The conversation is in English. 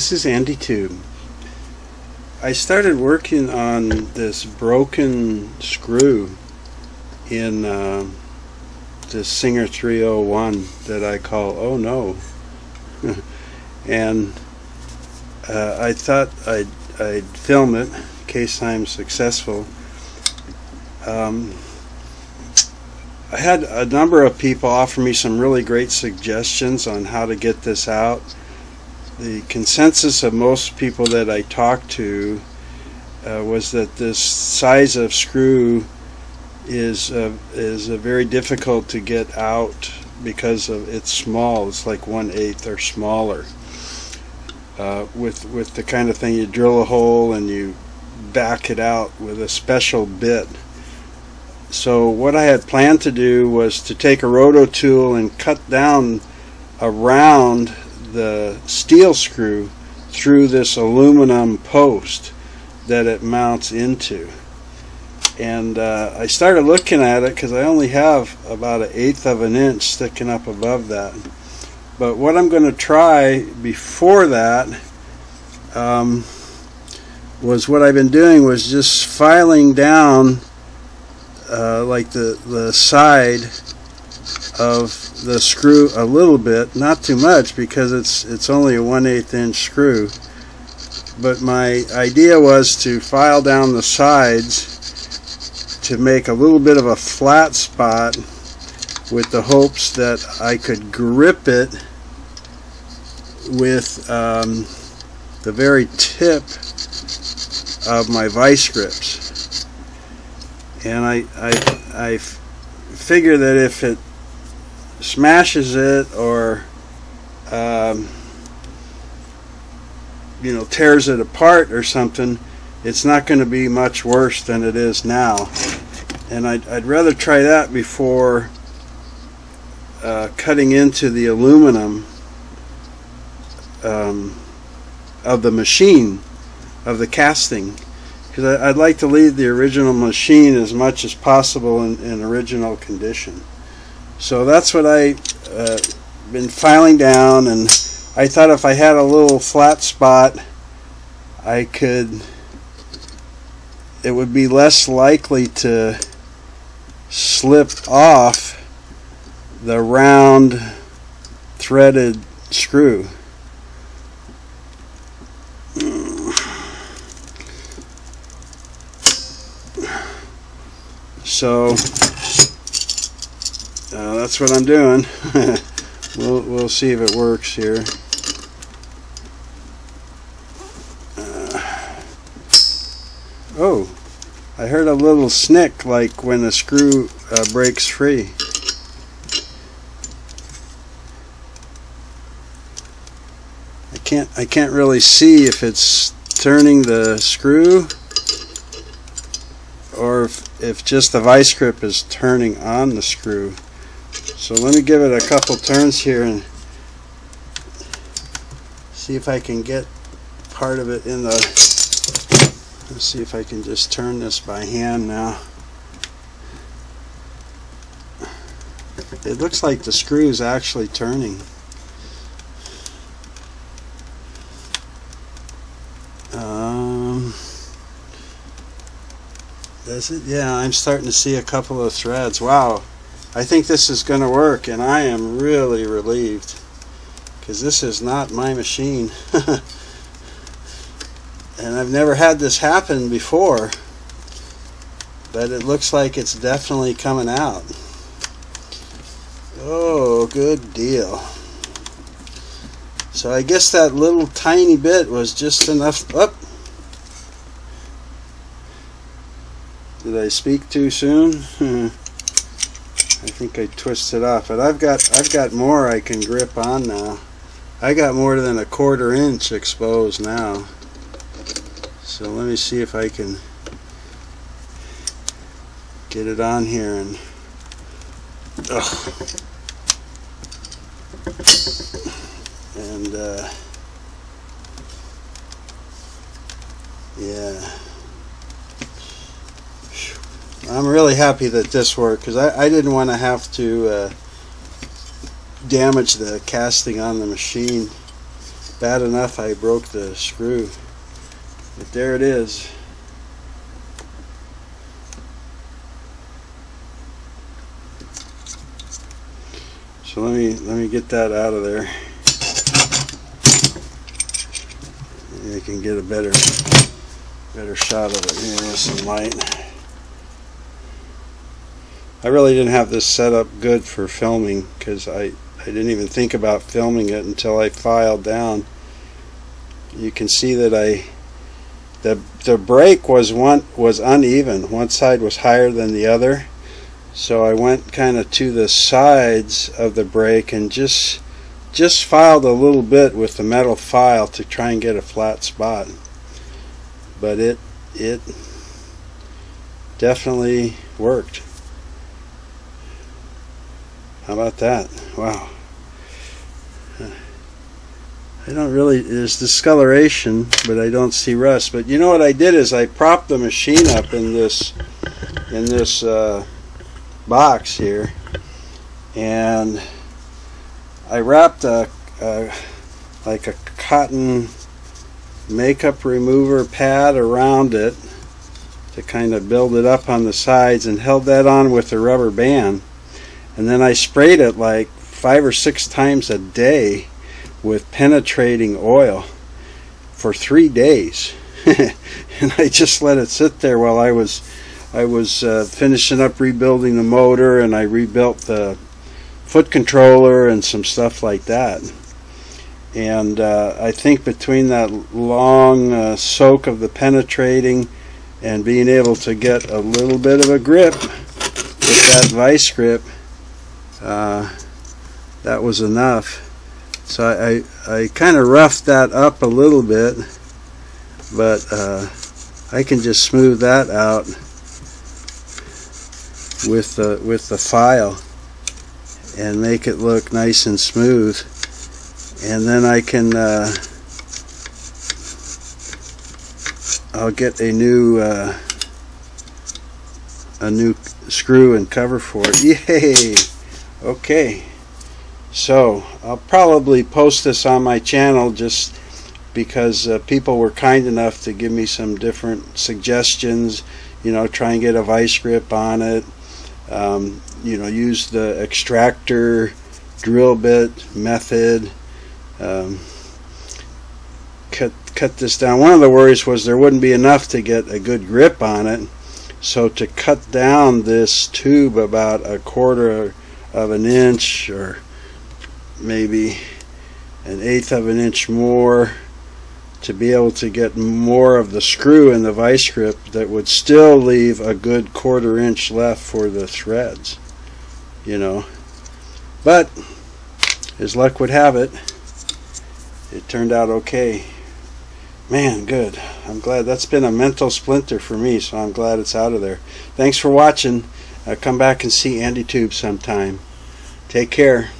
this is Andy Tube. I started working on this broken screw in uh, this Singer 301 that I call Oh No. and uh, I thought I'd, I'd film it in case I'm successful. Um, I had a number of people offer me some really great suggestions on how to get this out the consensus of most people that I talked to uh, was that this size of screw is uh, is very difficult to get out because of it's small. It's like one eighth or smaller. Uh, with with the kind of thing you drill a hole and you back it out with a special bit. So what I had planned to do was to take a roto tool and cut down around the steel screw through this aluminum post that it mounts into. And uh, I started looking at it because I only have about an eighth of an inch sticking up above that. But what I'm going to try before that um, was what I've been doing was just filing down uh, like the, the side of the screw a little bit, not too much because it's it's only a 1 8 inch screw. But my idea was to file down the sides to make a little bit of a flat spot with the hopes that I could grip it with um, the very tip of my vice grips. And I, I, I figure that if it smashes it or um, you know tears it apart or something it's not going to be much worse than it is now. And I'd, I'd rather try that before uh, cutting into the aluminum um, of the machine of the casting. Because I'd like to leave the original machine as much as possible in, in original condition so that's what I uh, been filing down and I thought if I had a little flat spot I could it would be less likely to slip off the round threaded screw. So uh, that's what I'm doing. we'll, we'll see if it works here. Uh, oh, I heard a little snick like when the screw uh, breaks free. I can't I can't really see if it's turning the screw or if, if just the vice grip is turning on the screw. So let me give it a couple turns here and see if I can get part of it in the let's see if I can just turn this by hand now it looks like the screw is actually turning um, does it? Yeah, I'm starting to see a couple of threads. Wow, I think this is going to work and I am really relieved because this is not my machine. And I've never had this happen before but it looks like it's definitely coming out. Oh good deal. So I guess that little tiny bit was just enough up. Did I speak too soon I think I twisted it off, but I've got I've got more I can grip on now. I got more than a quarter inch exposed now. So let me see if I can get it on here and ugh. and uh, yeah. I'm really happy that this worked because I, I didn't want to have to uh, damage the casting on the machine bad enough I broke the screw. But there it is. So let me let me get that out of there. I can get a better better shot of it here with some light. I really didn't have this set up good for filming because I, I didn't even think about filming it until I filed down. You can see that I the the break was one was uneven. One side was higher than the other. So I went kind of to the sides of the break and just just filed a little bit with the metal file to try and get a flat spot. But it it definitely worked. How about that? Wow. I don't really, there's discoloration, but I don't see rust. But you know what I did is I propped the machine up in this, in this uh, box here, and I wrapped a, a like a cotton makeup remover pad around it to kind of build it up on the sides and held that on with a rubber band and then I sprayed it like five or six times a day with penetrating oil for three days. And I just let it sit there while I was I was uh, finishing up rebuilding the motor and I rebuilt the foot controller and some stuff like that. And uh, I think between that long uh, soak of the penetrating and being able to get a little bit of a grip with that vice grip uh, that was enough. So I, I, I kind of roughed that up a little bit but uh, I can just smooth that out with the with the file and make it look nice and smooth. And then I can uh, I'll get a new uh, a new screw and cover for it. Yay okay so I'll probably post this on my channel just because uh, people were kind enough to give me some different suggestions you know try and get a vice grip on it um, you know use the extractor drill bit method um, cut cut this down. One of the worries was there wouldn't be enough to get a good grip on it. So to cut down this tube about a quarter of an inch or maybe an eighth of an inch more to be able to get more of the screw in the vice grip that would still leave a good quarter inch left for the threads you know but as luck would have it it turned out okay. Man, good. I'm glad that's been a mental splinter for me, so I'm glad it's out of there. Thanks for watching. Uh, come back and see Andy Tube sometime. Take care.